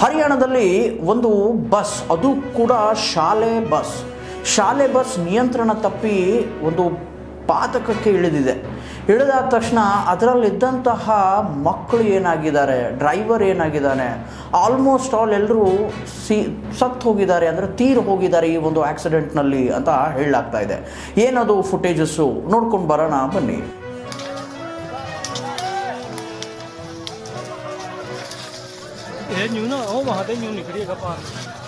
ಹರಿಯಾಣದಲ್ಲಿ ಒಂದು ಬಸ್, ಅದು ಕೂಡ ಶಾಲೆ ಬಸ್. ಶಾಲೆ ಬಸ್ ನಿಯಂತ್ರಣ ತಪ್ಪಿ ಒಂದು ಪಾತಕಕ್ಕೆ ಇಳಿದಿದೆ. ಇಳಿದಾದ ತಕ್ಷಣ ಅದರಲ್ಲಿದ್ದಂತಹ ಮಕ್ಕಳು ಏನಾಗಿದ್ದಾರೆ, ಡ್ರೈವರ್ ಏನಾಗಿದ್ದಾನೆ, ಆಲ್ಮೋಸ್ಟ್ ಆಲ್ ಎಲ್ಲರೂ ಸಿ, ಸತ್ತು ಹೋಗಿದ್ದಾರೆ ಅಂದರೆ ತೀರು ಹೋಗಿದ್ದಾರೆ ಈ ಒಂದು ಆಕ್ಸಿಡೆಂಟ್ನಲ್ಲಿ ಅಂತ ಹೇಳಲಾಗ್ತಾ ಇದೆ. ಏನದು ಫುಟೇಜಸ್ಸು ನೋಡ್ಕೊಂಡು ಬರೋಣ ಬನ್ನಿ. 牛呢？哦 nó không vào.